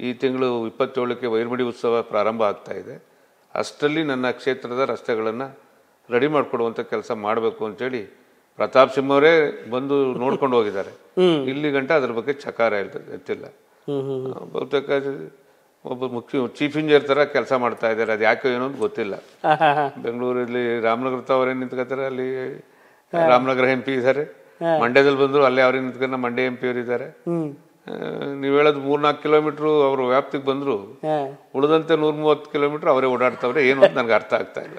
ಈ ತಿಂಗಳು ಇಪ್ಪತ್ತೇಳಕ್ಕೆ ವೈರ್ಮಡಿ ಉತ್ಸವ ಪ್ರಾರಂಭ ಆಗ್ತಾ ಇದೆ. ಅಷ್ಟರಲ್ಲಿ ನನ್ನ ಕ್ಷೇತ್ರದ ರಸ್ತೆಗಳನ್ನು ರೆಡಿ ಮಾಡಿಕೊಡುವಂಥ ಕೆಲಸ ಮಾಡಬೇಕು ಅಂತೇಳಿ ಪ್ರತಾಪ್ ಸಿಂಹ ಅವರೇ ಬಂದು ನೋಡ್ಕೊಂಡು ಹೋಗಿದ್ದಾರೆ. ಇಲ್ಲಿ ಗಂಟ ಅದ್ರ ಬಗ್ಗೆ ಚಕಾರ ಇಲ್ಲ ಎತ್ತಿಲ್ಲ. ಬಹುತೇಕ ಒಬ್ಬ ಮುಖ್ಯ ಚೀಫ್ ಇಂಜಿನಿಯರ್ ಥರ ಕೆಲಸ ಮಾಡ್ತಾ ಇದ್ದಾರೆ. ಅದು ಯಾಕೆ ಏನೋ ಅಂತ ಗೊತ್ತಿಲ್ಲ. ಬೆಂಗಳೂರಲ್ಲಿ ರಾಮನಗರ ಅವರೇ ನಿಂತ್ಕೋತಾರೆ ಅಲ್ಲಿ ರಾಮನಗರ ಎಂ ಪಿ ಇದ್ದಾರೆ. ಮಂಡ್ಯದಲ್ಲಿ ಬಂದ್ರು ಅಲ್ಲೇ ಅವ್ರೇ ನಿಂತ್ಕೊಂಡು ಮಂಡ್ಯ ಎಂ ಪಿ ಅವರು ಇದ್ದಾರೆ ನೀವು ಹೇಳೋದು ಮೂರ್ನಾಲ್ಕು ಕಿಲೋಮೀಟ್ರು ಅವ್ರ ವ್ಯಾಪ್ತಿಗೆ ಬಂದ್ರು ಉಳಿದಂತೆ ನೂರ ಮೂವತ್ತು ಕಿಲೋಮೀಟರ್ ಅವರೇ ಓಡಾಡ್ತಾವ್ರೆ ಏನು ಅಂತ ನನಗೆ ಅರ್ಥ ಆಗ್ತಾ ಇಲ್ಲ.